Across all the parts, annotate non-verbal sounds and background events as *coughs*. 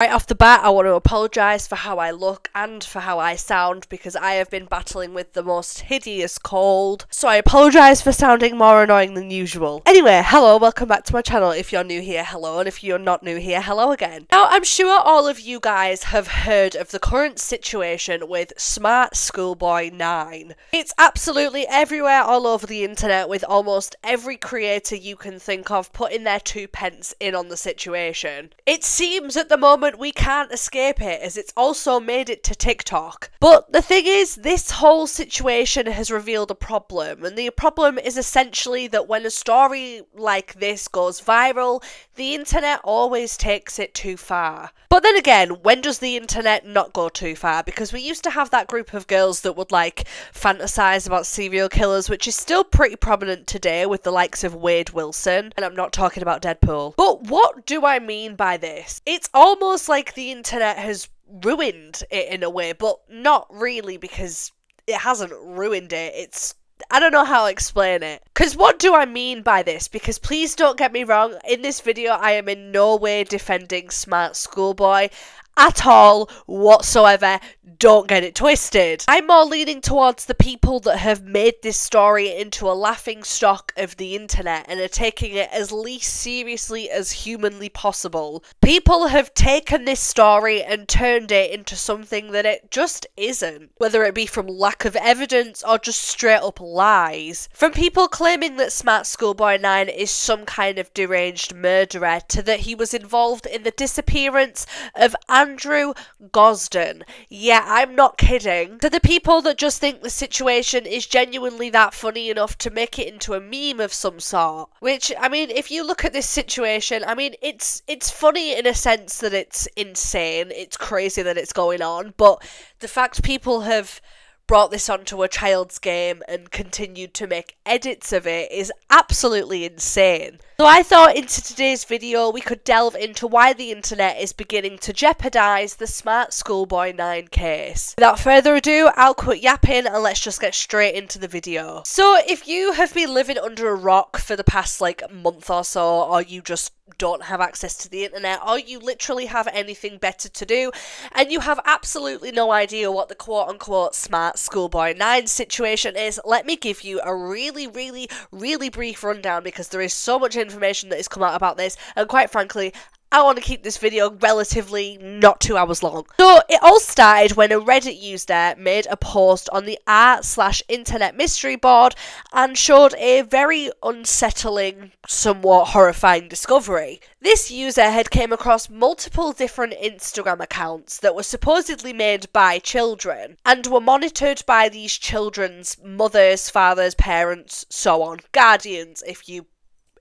Right off the bat, I want to apologise for how I look and for how I sound because I have been battling with the most hideous cold. So I apologise for sounding more annoying than usual. Anyway, hello, welcome back to my channel. If you're new here, hello, and if you're not new here, hello again. Now, I'm sure all of you guys have heard of the current situation with Smart Schoolboy 9. It's absolutely everywhere all over the internet with almost every creator you can think of putting their two pence in on the situation. It seems at the moment moment we can't escape it as it's also made it to TikTok. But the thing is, this whole situation has revealed a problem, and the problem is essentially that when a story like this goes viral, the internet always takes it too far. But then again, when does the internet not go too far? Because we used to have that group of girls that would like fantasize about serial killers, which is still pretty prominent today with the likes of Wade Wilson, and I'm not talking about Deadpool. But what do I mean by this? It's almost feels like the internet has ruined it in a way, but not really because it hasn't ruined it. It's I don't know how to explain it. Because what do I mean by this? Because please don't get me wrong, in this video I am in no way defending Smart Schoolboy at all whatsoever. Don't get it twisted. I'm more leaning towards the people that have made this story into a laughing stock of the internet and are taking it as least seriously as humanly possible. People have taken this story and turned it into something that it just isn't, whether it be from lack of evidence or just straight up lies. From people claiming that Smart Schoolboy 9 is some kind of deranged murderer to that he was involved in the disappearance of Andrew Gosden. Yeah, I'm not kidding. To the people that just think the situation is genuinely that funny enough to make it into a meme of some sort. Which, I mean, if you look at this situation, I mean, it's it's funny in a sense that it's insane. It's crazy that it's going on, but the fact people have brought this onto a child's game and continued to make edits of it is absolutely insane. So I thought into today's video we could delve into why the internet is beginning to jeopardise the Smart Schoolboy 9 case. Without further ado, I'll quit yapping and let's just get straight into the video. So if you have been living under a rock for the past like month or so, or you just don't have access to the internet or you literally have anything better to do and you have absolutely no idea what the quote unquote smart schoolboy 9 situation is, let me give you a really, really, really brief rundown because there is so much information that has come out about this and quite frankly, I want to keep this video relatively not two hours long. So it all started when a Reddit user made a post on the r slash internet mystery board and showed a very unsettling, somewhat horrifying discovery. This user had came across multiple different Instagram accounts that were supposedly made by children and were monitored by these children's mothers, fathers, parents, so on, guardians if you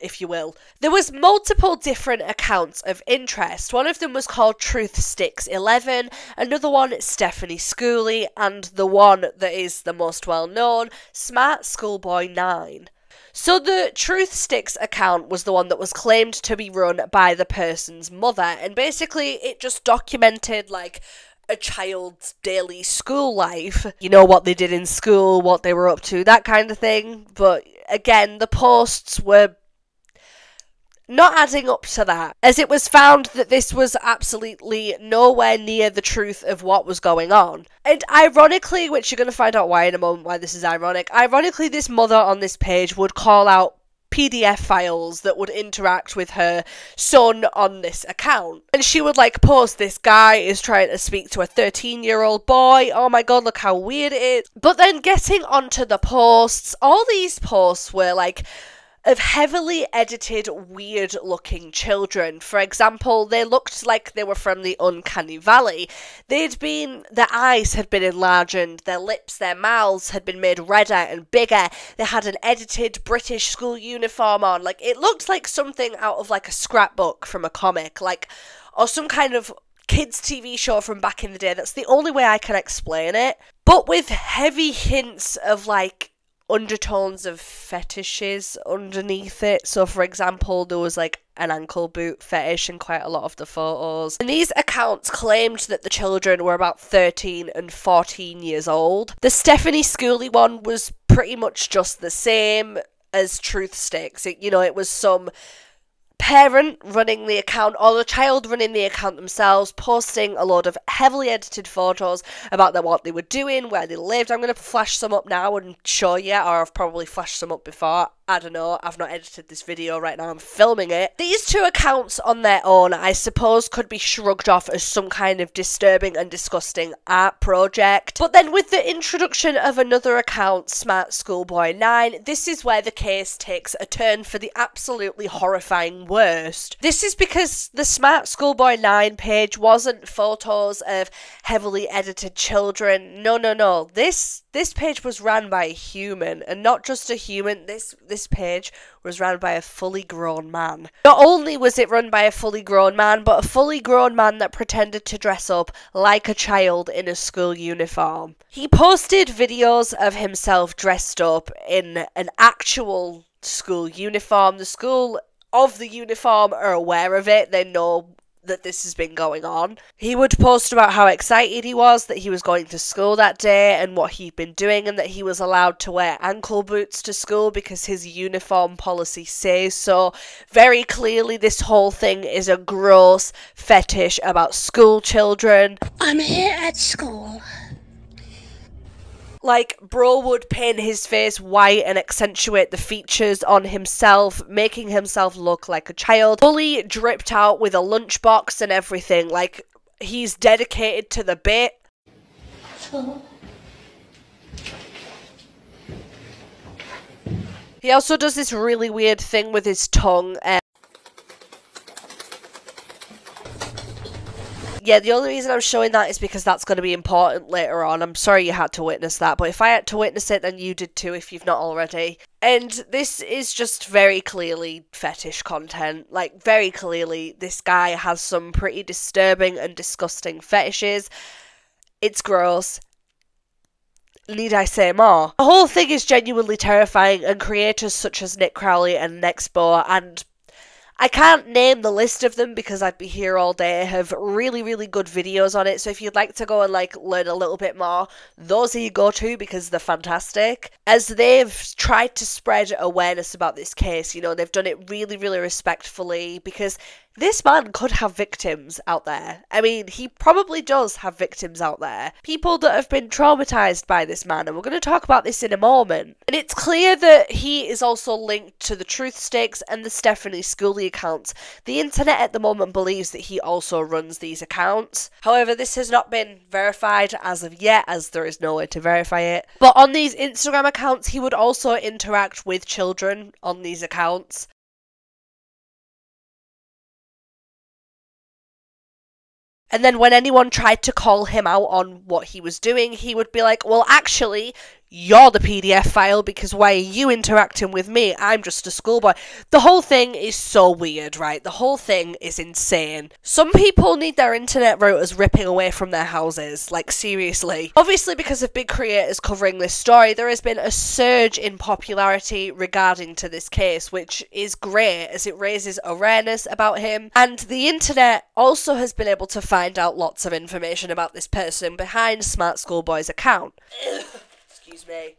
if you will. There was multiple different accounts of interest. One of them was called Truth Sticks 11, another one Stephanie Schooley, and the one that is the most well known, Smart Schoolboy 9. So the Truth Sticks account was the one that was claimed to be run by the person's mother, and basically it just documented like a child's daily school life. You know what they did in school, what they were up to, that kind of thing. But again, the posts were not adding up to that, as it was found that this was absolutely nowhere near the truth of what was going on. And ironically, which you're going to find out why in a moment why this is ironic, ironically, this mother on this page would call out PDF files that would interact with her son on this account. And she would like post this guy is trying to speak to a 13 year old boy. Oh my god, look how weird it is. But then getting onto the posts, all these posts were like of heavily edited, weird looking children. For example, they looked like they were from the Uncanny Valley. They'd been, their eyes had been enlarged, their lips, their mouths had been made redder and bigger. They had an edited British school uniform on. Like, it looked like something out of like a scrapbook from a comic, like, or some kind of kids' TV show from back in the day. That's the only way I can explain it. But with heavy hints of like undertones of fetishes underneath it. So, for example, there was like an ankle boot fetish in quite a lot of the photos. And these accounts claimed that the children were about 13 and 14 years old. The Stephanie Schooley one was pretty much just the same as Truth Sticks. It, you know, it was some parent running the account or the child running the account themselves posting a load of heavily edited photos about what they were doing, where they lived. I'm going to flash some up now and show you, or I've probably flashed some up before. I don't know, I've not edited this video right now, I'm filming it. These two accounts on their own, I suppose, could be shrugged off as some kind of disturbing and disgusting art project. But then with the introduction of another account, Smart Schoolboy 9, this is where the case takes a turn for the absolutely horrifying worst. This is because the Smart Schoolboy 9 page wasn't photos of heavily edited children. No, no, no. This this page was ran by a human, and not just a human. This this page was run by a fully grown man. Not only was it run by a fully grown man, but a fully grown man that pretended to dress up like a child in a school uniform. He posted videos of himself dressed up in an actual school uniform. The school of the uniform are aware of it. They know that this has been going on. He would post about how excited he was that he was going to school that day and what he'd been doing, and that he was allowed to wear ankle boots to school because his uniform policy says so. Very clearly, this whole thing is a gross fetish about school children. I'm here at school. Like, Bro would paint his face white and accentuate the features on himself, making himself look like a child. Fully dripped out with a lunchbox and everything. Like, he's dedicated to the bit. He also does this really weird thing with his tongue. Uh, yeah, the only reason I'm showing that is because that's going to be important later on. I'm sorry you had to witness that, but if I had to witness it, then you did too if you've not already. And this is just very clearly fetish content. Like, very clearly, this guy has some pretty disturbing and disgusting fetishes. It's gross. Need I say more? The whole thing is genuinely terrifying, and creators such as Nick Crowley and Nexpo and I can't name the list of them because I'd be here all day. I Have really, really good videos on it. So if you'd like to go and like learn a little bit more, those are you go to because they're fantastic. As they've tried to spread awareness about this case, you know, they've done it really, really respectfully because this man could have victims out there. I mean, he probably does have victims out there. People that have been traumatized by this man, and we're going to talk about this in a moment. And it's clear that he is also linked to the Truth Sticks and the Stephanie Schooley accounts. The internet at the moment believes that he also runs these accounts. However, this has not been verified as of yet, as there is no way to verify it. But on these Instagram accounts, he would also interact with children on these accounts. And then when anyone tried to call him out on what he was doing, he would be like, well, actually, you're the PDF file because why are you interacting with me? I'm just a schoolboy. The whole thing is so weird, right? The whole thing is insane. Some people need their internet routers ripping away from their houses, like seriously. Obviously, because of big creators covering this story, there has been a surge in popularity regarding to this case, which is great as it raises awareness about him. And the internet also has been able to find out lots of information about this person behind Smart Schoolboy's account. *coughs* Me.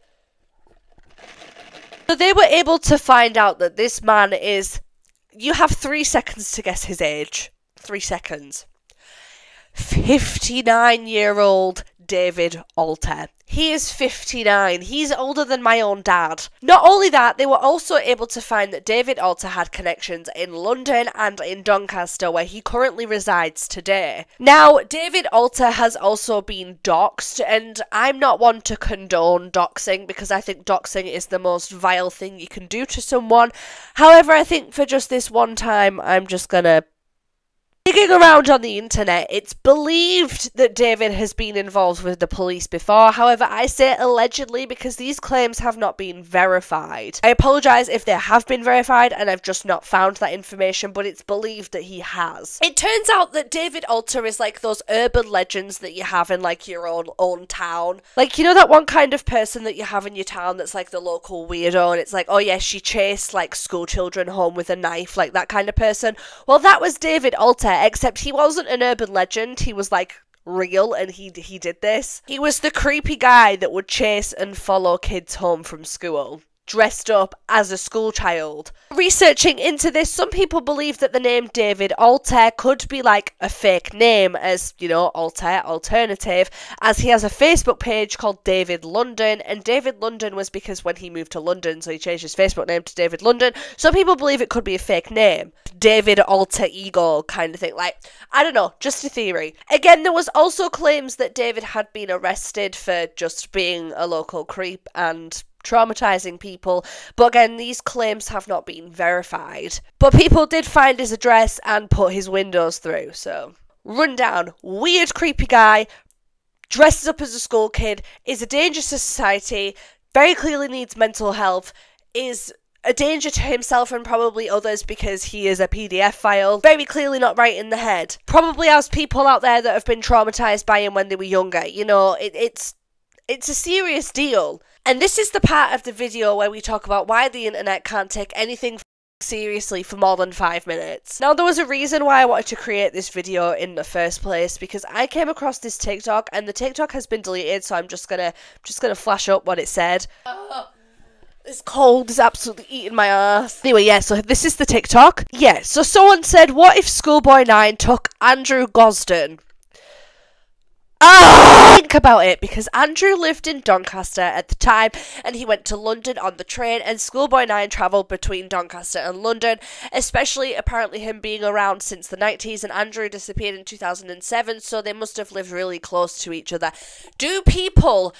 So they were able to find out that this man is. You have three seconds to guess his age. Three seconds. 59 year old David Alter. He is 59. He's older than my own dad. Not only that, they were also able to find that David Alter had connections in London and in Doncaster, where he currently resides today. Now, David Alter has also been doxxed, and I'm not one to condone doxing because I think doxing is the most vile thing you can do to someone. However, I think for just this one time, I'm just gonna Digging around on the internet, it's believed that David has been involved with the police before. However, I say allegedly because these claims have not been verified. I apologise if they have been verified and I've just not found that information, but it's believed that he has. It turns out that David Alter is like those urban legends that you have in like your own own town. Like you know that one kind of person that you have in your town that's like the local weirdo and it's like, oh yeah, she chased like school children home with a knife, like that kind of person. Well, that was David Alter except he wasn't an urban legend. He was like real and he he did this. He was the creepy guy that would chase and follow kids home from school. Dressed up as a schoolchild. Researching into this, some people believe that the name David Alter could be like a fake name, as you know, Alter, alternative, as he has a Facebook page called David London, and David London was because when he moved to London, so he changed his Facebook name to David London. Some people believe it could be a fake name. David alter ego kind of thing. Like, I don't know, just a theory. Again, there was also claims that David had been arrested for just being a local creep and traumatizing people. But again, these claims have not been verified. But people did find his address and put his windows through, so. Rundown, weird, creepy guy, dresses up as a school kid, is a danger to society, very clearly needs mental health, is a danger to himself and probably others because he is a PDF file. Very clearly not right in the head. Probably has people out there that have been traumatized by him when they were younger. You know, it, it's it's a serious deal. And this is the part of the video where we talk about why the internet can't take anything seriously for more than five minutes. Now, there was a reason why I wanted to create this video in the first place because I came across this TikTok and the TikTok has been deleted, so I'm just gonna just gonna flash up what it said. *laughs* This cold is absolutely eating my ass. Anyway, yeah, so this is the TikTok. Yeah, so someone said, What if Schoolboy 9 took Andrew Gosden? Ah, think about it because Andrew lived in Doncaster at the time and he went to London on the train and Schoolboy 9 travelled between Doncaster and London, especially apparently him being around since the 90s and Andrew disappeared in 2007 so they must have lived really close to each other. Do people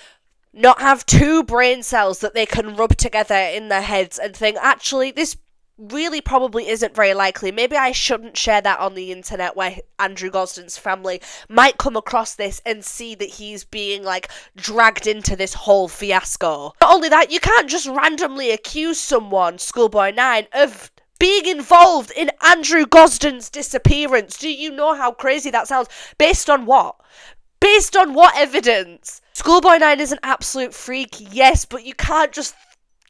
not have two brain cells that they can rub together in their heads and think, actually, this really probably isn't very likely. Maybe I shouldn't share that on the internet where Andrew Gosden's family might come across this and see that he's being like dragged into this whole fiasco. Not only that, you can't just randomly accuse someone, Schoolboy 9, of being involved in Andrew Gosden's disappearance. Do you know how crazy that sounds? Based on what? Based on what evidence? Schoolboy 9 is an absolute freak, yes, but you can't just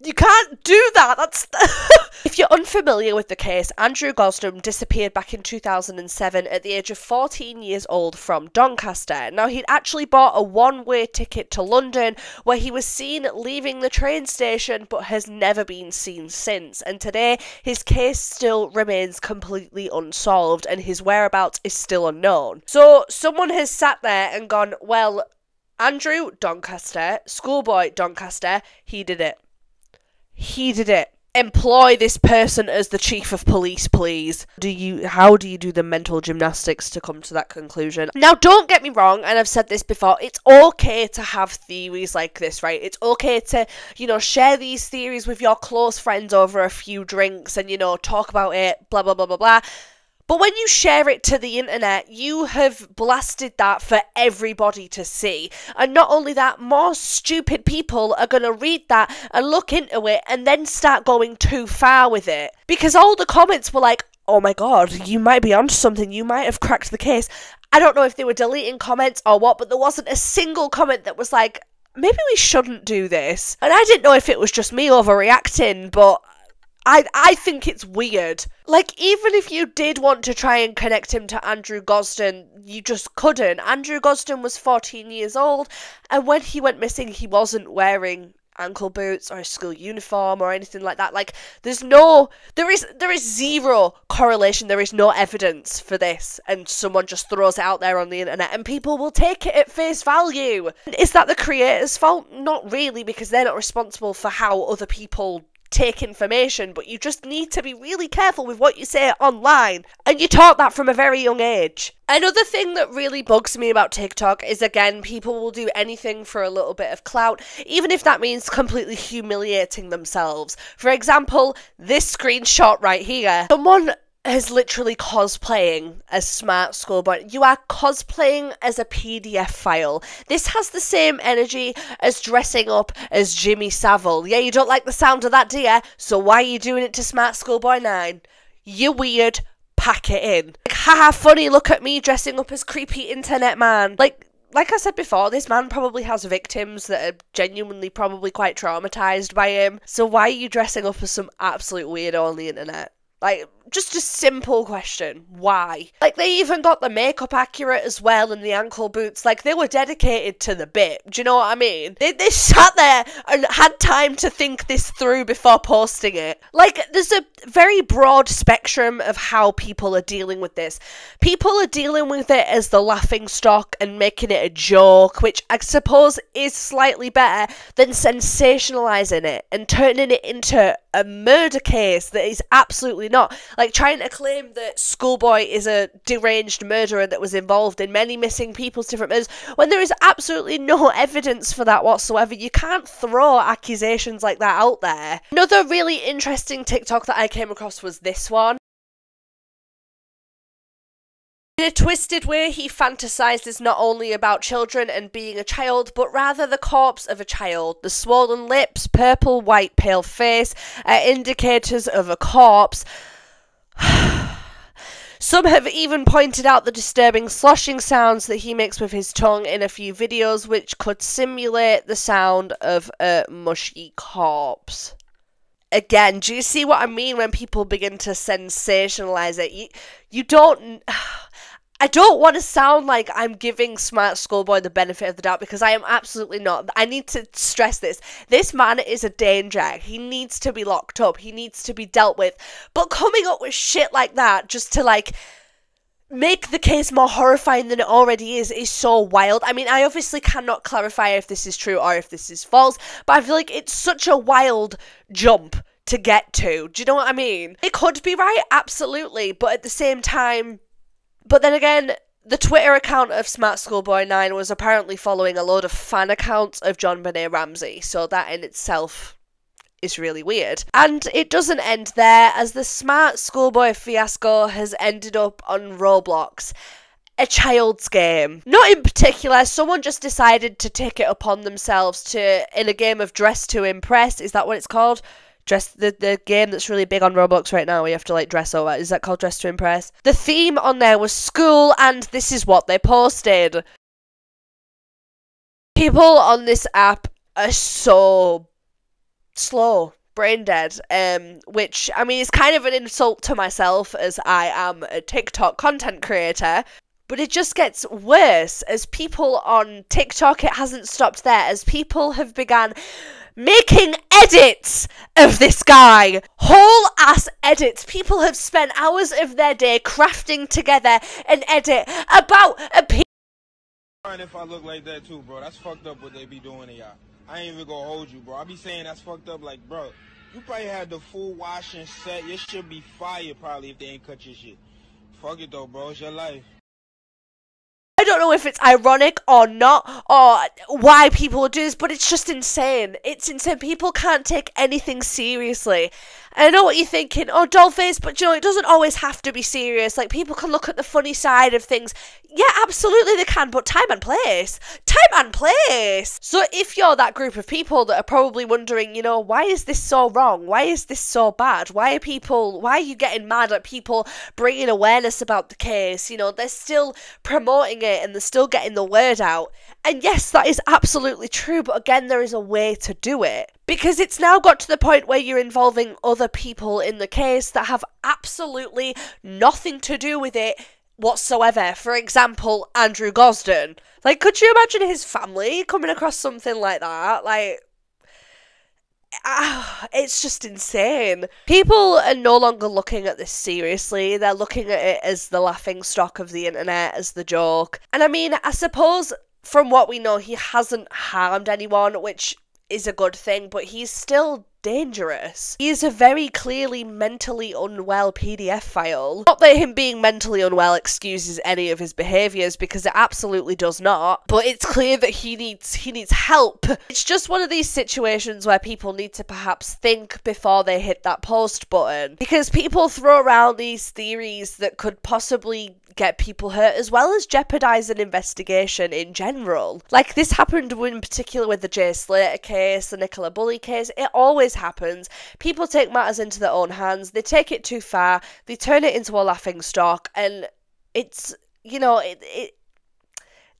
you can't do that. That's *laughs* if you're unfamiliar with the case. Andrew Gosden disappeared back in 2007 at the age of 14 years old from Doncaster. Now he'd actually bought a one-way ticket to London, where he was seen leaving the train station, but has never been seen since. And today, his case still remains completely unsolved, and his whereabouts is still unknown. So someone has sat there and gone, well. Andrew Doncaster, schoolboy Doncaster, he did it he did it. Employ this person as the chief of police please. Do you how do you do the mental gymnastics to come to that conclusion? Now don't get me wrong and i've said this before it's okay to have theories like this right? It's okay to you know share these theories with your close friends over a few drinks and you know talk about it blah blah blah blah blah but when you share it to the internet, you have blasted that for everybody to see. And not only that, more stupid people are going to read that and look into it and then start going too far with it. Because all the comments were like, oh my god, you might be onto something, you might have cracked the case. I don't know if they were deleting comments or what, but there wasn't a single comment that was like, maybe we shouldn't do this. And I didn't know if it was just me overreacting, but I I think it's weird. Like even if you did want to try and connect him to Andrew Gosden, you just couldn't. Andrew Gosden was 14 years old and when he went missing he wasn't wearing ankle boots or a school uniform or anything like that. Like there's no there is there is zero correlation, there is no evidence for this and someone just throws it out there on the internet and people will take it at face value. Is that the creator's fault? Not really because they're not responsible for how other people take information, but you just need to be really careful with what you say online. And you taught that from a very young age. Another thing that really bugs me about TikTok is again, people will do anything for a little bit of clout, even if that means completely humiliating themselves. For example, this screenshot right here. Someone is literally cosplaying as Smart Schoolboy. You are cosplaying as a PDF file. This has the same energy as dressing up as Jimmy Savile. Yeah, you don't like the sound of that, do you? So why are you doing it to Smart Schoolboy 9? You weird. Pack it in. Like, haha, funny, look at me dressing up as creepy internet man. Like, like I said before, this man probably has victims that are genuinely probably quite traumatized by him. So why are you dressing up as some absolute weirdo on the internet? Like, just a simple question. Why? Like, they even got the makeup accurate as well and the ankle boots. Like, they were dedicated to the bit. Do you know what I mean? They, they sat there and had time to think this through before posting it. Like, there's a very broad spectrum of how people are dealing with this. People are dealing with it as the laughing stock and making it a joke, which I suppose is slightly better than sensationalizing it and turning it into a murder case that is absolutely not. Like trying to claim that Schoolboy is a deranged murderer that was involved in many missing people's different murders when there is absolutely no *laughs* evidence for that whatsoever. You can't throw accusations like that out there. Another really interesting TikTok that I came across was this one. In a twisted way, he fantasizes not only about children and being a child, but rather the corpse of a child. The swollen lips, purple, white, pale face are indicators of a corpse. *sighs* Some have even pointed out the disturbing sloshing sounds that he makes with his tongue in a few videos, which could simulate the sound of a mushy corpse again, do you see what I mean when people begin to sensationalize it? You, you don't. *sighs* *sighs* I don't want to sound like I'm giving Smart Schoolboy the benefit of the doubt because I am absolutely not. I need to stress this. This man is a danger. He needs to be locked up. He needs to be dealt with. But coming up with shit like that just to like make the case more horrifying than it already is is so wild. I mean, I obviously cannot clarify if this is true or if this is false, but I feel like it's such a wild jump to get to. Do you know what I mean? It could be right, absolutely, but at the same time but then again, the Twitter account of Smart Schoolboy 9 was apparently following a load of fan accounts of John JonBenét Ramsey, so that in itself is really weird. And it doesn't end there, as the Smart Schoolboy fiasco has ended up on Roblox. A child's game. Not in particular, someone just decided to take it upon themselves to, in a game of Dress to Impress, is that what it's called? Dress the, the game that's really big on Roblox right now where you have to like dress over. Is that called Dress to Impress? The theme on there was school and this is what they posted. People on this app are so slow brain dead um which i mean is kind of an insult to myself as i am a tiktok content creator but it just gets worse as people on tiktok it hasn't stopped there as people have begun making edits of this guy. Whole ass edits. People have spent hours of their day crafting together an edit about a pe- if I look like that too, bro. That's fucked up what they be doing to y'all. I ain't even gonna hold you, bro. I be saying that's fucked up, like, bro. You probably had the full washing set. Your shit be fire probably if they ain't cut your shit. Fuck it though, bro. It's your life. I don't know if it's ironic or not, or why people do this, but it's just insane. It's insane. People can't take anything seriously. I know what you're thinking, oh, dollface, but you know, it doesn't always have to be serious. Like, people can look at the funny side of things. Yeah, absolutely they can, but time and place. Time and place. So, if you're that group of people that are probably wondering, you know, why is this so wrong? Why is this so bad? Why are people, why are you getting mad at people bringing awareness about the case? You know, they're still promoting it and they're still getting the word out. And yes, that is absolutely true, but again, there is a way to do it. Because it's now got to the point where you're involving other people in the case that have absolutely nothing to do with it whatsoever. For example, Andrew Gosden. Like, could you imagine his family coming across something like that? Like, ah, it's just insane. People are no longer looking at this seriously. They're looking at it as the laughing stock of the internet, as the joke. And I mean, I suppose from what we know, he hasn't harmed anyone, which is a good thing, but he's still dangerous. He is a very clearly mentally unwell PDF file. Not that him being mentally unwell excuses any of his behaviours because it absolutely does not, but it's clear that he needs he needs help. It's just one of these situations where people need to perhaps think before they hit that post button because people throw around these theories that could possibly get people hurt as well as jeopardize an investigation in general. Like this happened in particular with the Jay Slater case, the Nicola Bulley case. It always happens. People take matters into their own hands. They take it too far. They turn it into a laughing stock, and it's you know it, it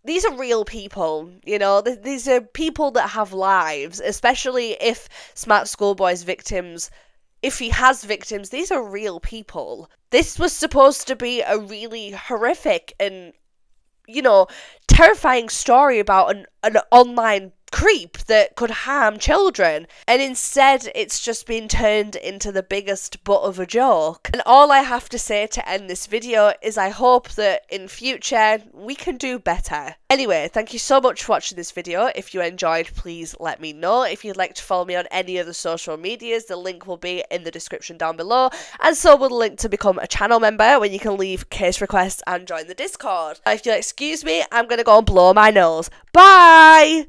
these are real people, you know. These are people that have lives, especially if Smart Schoolboy's victims if he has victims, these are real people. This was supposed to be a really horrific and, you know, terrifying story about an, an online creep that could harm children. And instead, it's just been turned into the biggest butt of a joke. And all I have to say to end this video is I hope that in future we can do better. Anyway, thank you so much for watching this video. If you enjoyed, please let me know. If you'd like to follow me on any of the social medias, the link will be in the description down below. And so will the link to become a channel member when you can leave case requests and join the Discord. If you'll excuse me, I'm going to go and blow my nose. Bye!